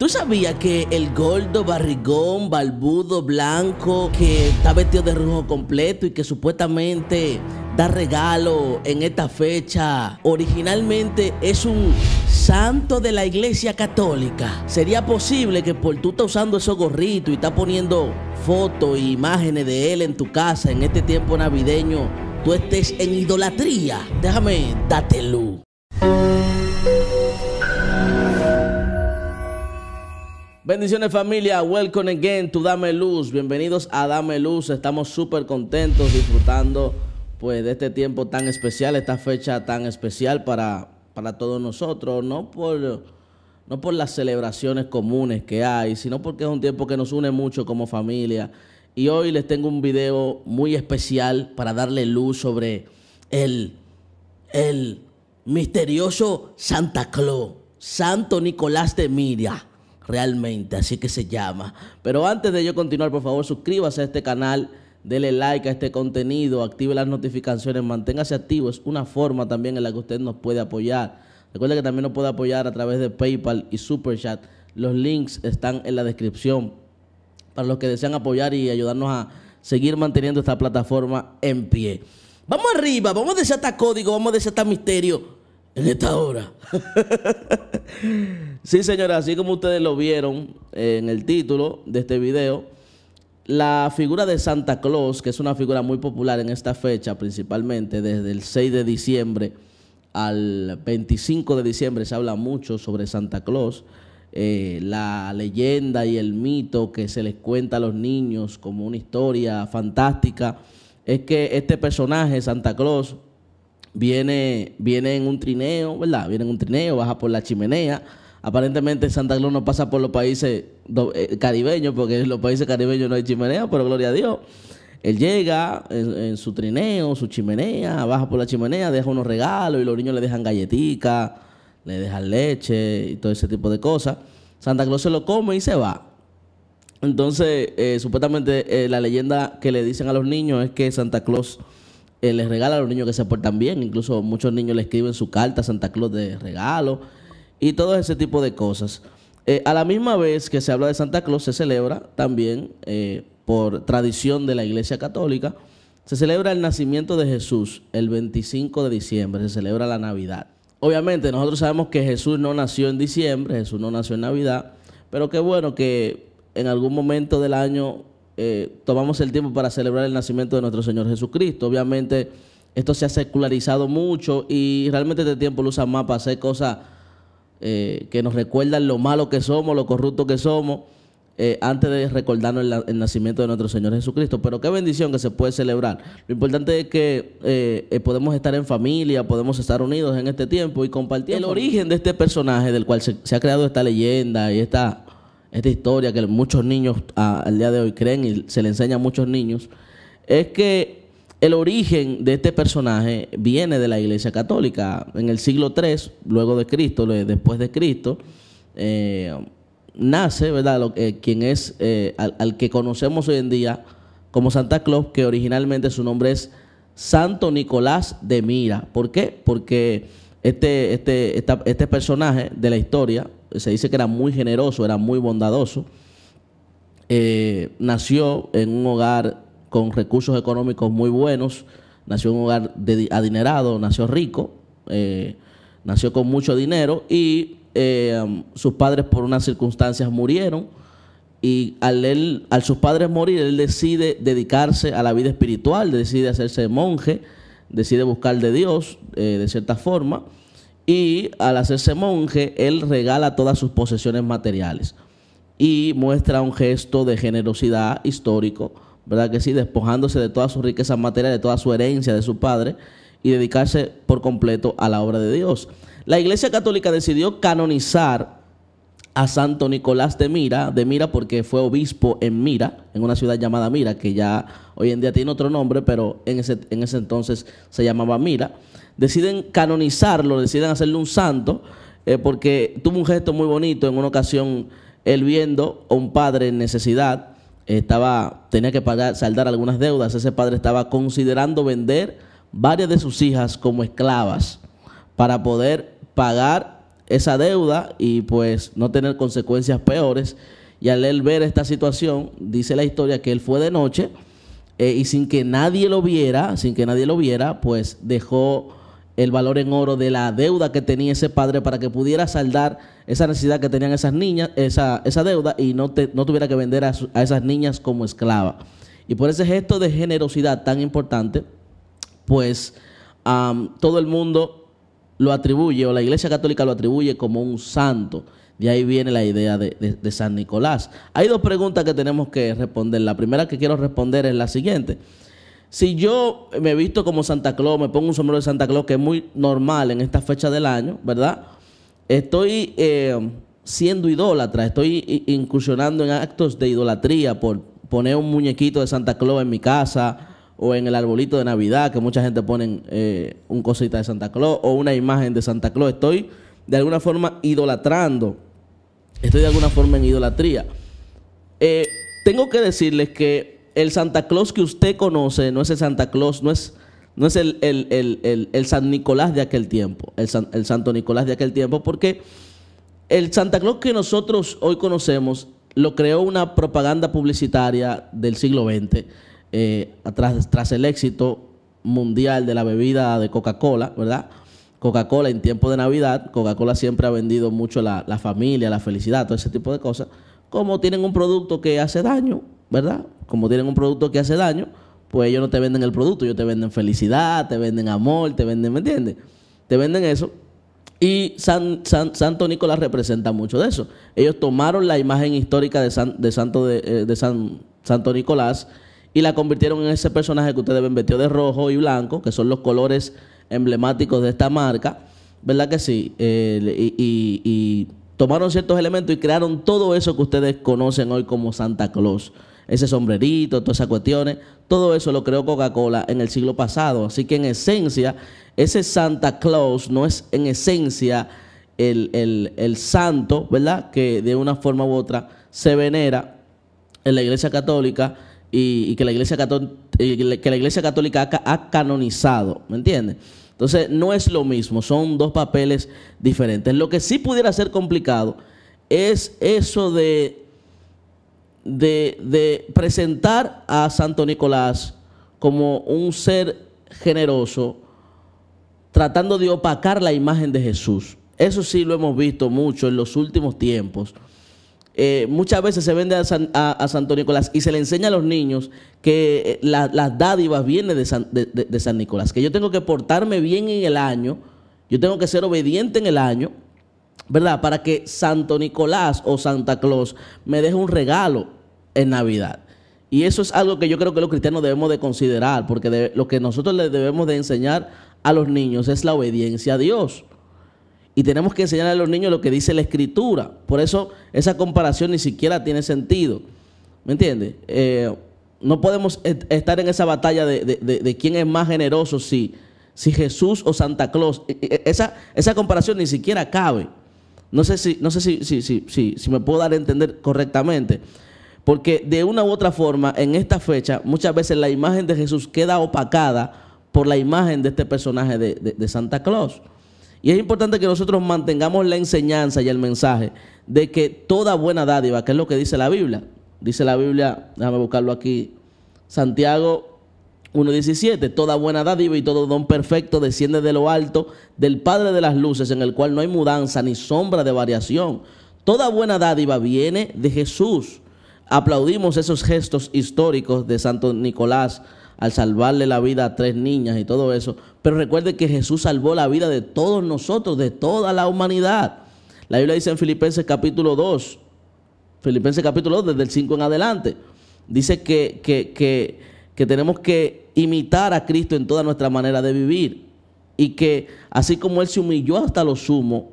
¿Tú sabías que el gordo, barrigón, balbudo, blanco, que está vestido de rojo completo y que supuestamente da regalo en esta fecha, originalmente es un santo de la iglesia católica? ¿Sería posible que por tú estás usando esos gorritos y estás poniendo fotos e imágenes de él en tu casa en este tiempo navideño, tú estés en idolatría? Déjame date luz. Bendiciones familia, welcome again to Dame Luz, bienvenidos a Dame Luz, estamos súper contentos disfrutando pues de este tiempo tan especial, esta fecha tan especial para, para todos nosotros, no por, no por las celebraciones comunes que hay, sino porque es un tiempo que nos une mucho como familia. Y hoy les tengo un video muy especial para darle luz sobre el, el misterioso Santa Claus, Santo Nicolás de Miria realmente, así que se llama. Pero antes de yo continuar, por favor, suscríbase a este canal, dele like a este contenido, active las notificaciones, manténgase activo. Es una forma también en la que usted nos puede apoyar. Recuerde que también nos puede apoyar a través de PayPal y Super Chat. Los links están en la descripción para los que desean apoyar y ayudarnos a seguir manteniendo esta plataforma en pie. Vamos arriba, vamos a desatar código, vamos a desatar misterio en esta hora. sí, señora, así como ustedes lo vieron en el título de este video, la figura de Santa Claus, que es una figura muy popular en esta fecha, principalmente desde el 6 de diciembre al 25 de diciembre, se habla mucho sobre Santa Claus. Eh, la leyenda y el mito que se les cuenta a los niños como una historia fantástica es que este personaje, Santa Claus, viene, viene en un trineo, ¿verdad? Viene en un trineo, baja por la chimenea. Aparentemente Santa Claus no pasa por los países eh, caribeños, porque en los países caribeños no hay chimenea, pero gloria a Dios. Él llega en, su trineo, su chimenea, baja por la chimenea, deja unos regalos y los niños le dejan galletitas, le dejan leche y todo ese tipo de cosas. Santa Claus se lo come y se va. Entonces, eh, supuestamente eh, la leyenda que le dicen a los niños es que Santa Claus eh, les regala a los niños que se portan bien. Incluso muchos niños le escriben su carta a Santa Claus de regalo y todo ese tipo de cosas. Eh, a la misma vez que se habla de Santa Claus, se celebra también, eh, por tradición de la Iglesia Católica, se celebra el nacimiento de Jesús el 25 de diciembre, se celebra la Navidad. Obviamente nosotros sabemos que Jesús no nació en diciembre, Jesús no nació en Navidad, pero qué bueno que en algún momento del año eh, tomamos el tiempo para celebrar el nacimiento de nuestro Señor Jesucristo. Obviamente esto se ha secularizado mucho y realmente este tiempo lo usan más para hacer cosas eh, que nos recuerdan lo malo que somos, lo corrupto que somos, eh, antes de recordarnos el, nacimiento de nuestro Señor Jesucristo. Pero qué bendición que se puede celebrar. Lo importante es que podemos estar en familia, podemos estar unidos en este tiempo y compartir el origen de este personaje del cual se, se ha creado esta leyenda y esta esta historia que muchos niños al día de hoy creen y se le enseña a muchos niños, es que el origen de este personaje viene de la Iglesia Católica. En el siglo III, luego de Cristo, después de Cristo, eh, nace, ¿verdad? Eh, quien es eh, al, que conocemos hoy en día como Santa Claus, que originalmente su nombre es Santo Nicolás de Mira. ¿Por qué? Porque este, este, este personaje de la historia se dice que era muy generoso, era muy bondadoso. Eh, nació en un hogar con recursos económicos muy buenos, nació en un hogar adinerado, nació rico, eh, nació con mucho dinero y eh, sus padres por unas circunstancias murieron y al, él, al sus padres morir él decide dedicarse a la vida espiritual, decide hacerse monje, decide buscar de Dios de cierta forma y al hacerse monje, él regala todas sus posesiones materiales y muestra un gesto de generosidad histórico, ¿verdad que sí? Despojándose de toda su riqueza material, de toda su herencia de su padre y dedicarse por completo a la obra de Dios. La Iglesia Católica decidió canonizar a Santo Nicolás de Mira, de Mira porque fue obispo en Mira, en una ciudad llamada Mira, que ya hoy en día tiene otro nombre, pero en ese, en ese entonces se llamaba Mira. Deciden canonizarlo, deciden hacerle un santo, eh, porque tuvo un gesto muy bonito en una ocasión, él viendo a un padre en necesidad, estaba, tenía que pagar, saldar algunas deudas, ese padre estaba considerando vender varias de sus hijas como esclavas para poder pagar esa deuda y pues no tener consecuencias peores. Y al él ver esta situación, dice la historia que él fue de noche eh, y sin que nadie lo viera, sin que nadie lo viera, pues dejó el valor en oro de la deuda que tenía ese padre para que pudiera saldar esa necesidad que tenían esas niñas, esa, esa deuda, y no, no tuviera que vender a, esas niñas como esclava. Y por ese gesto de generosidad tan importante, pues todo el mundo lo atribuye, o la Iglesia Católica lo atribuye como un santo. De ahí viene la idea de, San Nicolás. Hay dos preguntas que tenemos que responder. La primera que quiero responder es la siguiente. Si yo me visto como Santa Claus, me pongo un sombrero de Santa Claus, que es muy normal en esta fecha del año, ¿verdad? Estoy eh, siendo idólatra, estoy incursionando en actos de idolatría por poner un muñequito de Santa Claus en mi casa o en el arbolito de Navidad, que mucha gente pone eh, un cosita de Santa Claus o una imagen de Santa Claus. Estoy de alguna forma idolatrando estoy de alguna forma en idolatría. Eh, tengo que decirles que el Santa Claus que usted conoce no es el Santa Claus, no es, no es el, el, San Nicolás de aquel tiempo, el, el Santo Nicolás de aquel tiempo, porque el Santa Claus que nosotros hoy conocemos lo creó una propaganda publicitaria del siglo XX, eh, tras, el éxito mundial de la bebida de Coca-Cola, ¿verdad? Coca-Cola en tiempo de Navidad, Coca-Cola siempre ha vendido mucho la, familia, la felicidad, todo ese tipo de cosas. Como tienen un producto que hace daño, ¿verdad? Como tienen un producto que hace daño, pues ellos no te venden el producto, ellos te venden felicidad, te venden amor, te venden, ¿me entiendes? Te venden eso. Y San, Santo Nicolás representa mucho de eso. Ellos tomaron la imagen histórica de, Santo de, eh, de San, Santo Nicolás y la convirtieron en ese personaje que ustedes ven vestido de rojo y blanco, que son los colores emblemáticos de esta marca, ¿verdad que sí? Eh, y, tomaron ciertos elementos y crearon todo eso que ustedes conocen hoy como Santa Claus. Ese sombrerito, todas esas cuestiones, todo eso lo creó Coca-Cola en el siglo pasado. Así que en esencia, ese Santa Claus no es en esencia el, santo, ¿verdad? Que de una forma u otra se venera en la Iglesia Católica y, que, la iglesia que la Iglesia Católica ha, ha canonizado, ¿me entiendes? Entonces, no es lo mismo, son dos papeles diferentes. Lo que sí pudiera ser complicado es eso de, de, presentar a Santo Nicolás como un ser generoso, tratando de opacar la imagen de Jesús. Eso sí lo hemos visto mucho en los últimos tiempos. Eh, muchas veces se vende a, Santo Nicolás y se le enseña a los niños que eh, las dádivas vienen de San, de, San, Nicolás, que yo tengo que portarme bien en el año, yo tengo que ser obediente en el año, ¿verdad? Para que Santo Nicolás o Santa Claus me deje un regalo en Navidad. Y eso es algo que yo creo que los cristianos debemos de considerar, porque lo que nosotros les debemos de enseñar a los niños es la obediencia a Dios. Y tenemos que enseñar a los niños lo que dice la escritura. Por eso esa comparación ni siquiera tiene sentido. ¿Me entiendes? Eh, no podemos estar en esa batalla de, quién es más generoso, si, si Jesús o Santa Claus. E, e, esa, esa comparación ni siquiera cabe. No sé, si, no sé si, si, si, si me puedo dar a entender correctamente. Porque de una u otra forma, en esta fecha, muchas veces la imagen de Jesús queda opacada por la imagen de este personaje de Santa Claus. Y es importante que nosotros mantengamos la enseñanza y el mensaje de que toda buena dádiva, que es lo que dice la Biblia, dice la Biblia, déjame buscarlo aquí, Santiago 1.17, toda buena dádiva y todo don perfecto desciende de lo alto del Padre de las Luces, en el cual no hay mudanza ni sombra de variación. Toda buena dádiva viene de Jesús. Aplaudimos esos gestos históricos de Santo Nicolás al salvarle la vida a tres niñas y todo eso. Pero recuerde que Jesús salvó la vida de todos nosotros, de toda la humanidad. La Biblia dice en Filipenses capítulo 2, Filipenses capítulo 2, desde el 5 en adelante, dice que, que, que, que tenemos que imitar a Cristo en toda nuestra manera de vivir. Y que así como Él se humilló hasta lo sumo,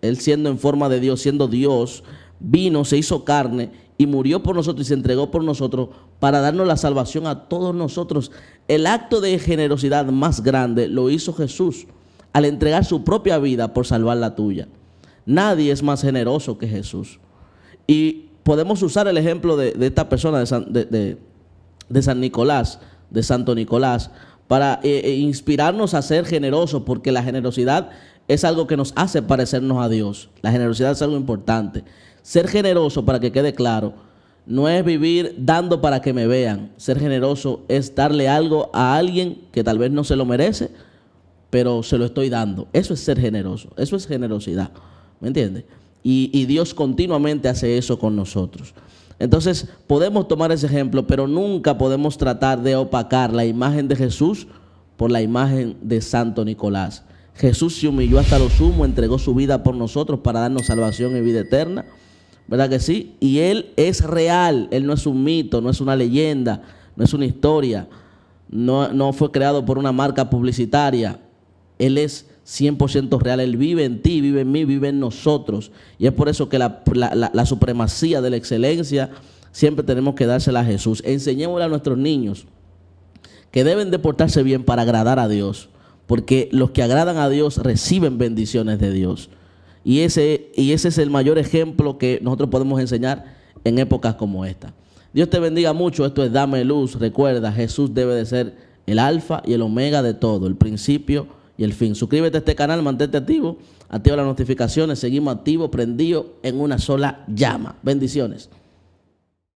Él siendo en forma de Dios, siendo Dios, vino, se hizo carne y murió por nosotros y se entregó por nosotros para darnos la salvación a todos nosotros. El acto de generosidad más grande lo hizo Jesús al entregar su propia vida por salvar la tuya. Nadie es más generoso que Jesús. Y podemos usar el ejemplo de, esta persona de San, Nicolás, de Santo Nicolás, para eh, eh, inspirarnos a ser generosos, porque la generosidad es algo que nos hace parecernos a Dios. La generosidad es algo importante. Ser generoso, para que quede claro, no es vivir dando para que me vean. Ser generoso es darle algo a alguien que tal vez no se lo merece, pero se lo estoy dando. Eso es ser generoso. Eso es generosidad. ¿Me entiendes? Y, y Dios continuamente hace eso con nosotros. Entonces podemos tomar ese ejemplo, pero nunca podemos tratar de opacar la imagen de Jesús por la imagen de Santo Nicolás. Jesús se humilló hasta lo sumo, entregó su vida por nosotros para darnos salvación y vida eterna. ¿Verdad que sí? Y Él es real, Él no es un mito, no es una leyenda, no es una historia, no, no fue creado por una marca publicitaria. Él es 100% real. Él vive en ti, vive en mí, vive en nosotros. Y es por eso que la, supremacía de la excelencia siempre tenemos que dársela a Jesús. Enseñémosle a nuestros niños que deben de portarse bien para agradar a Dios. Porque los que agradan a Dios reciben bendiciones de Dios. Y ese, y ese es el mayor ejemplo que nosotros podemos enseñar en épocas como esta. Dios te bendiga mucho. Esto es Dame Luz. Recuerda, Jesús debe de ser el alfa y el omega de todo, el principio y el fin. Suscríbete a este canal, mantente activo, activa las notificaciones, seguimos activos, prendidos en una sola llama. Bendiciones.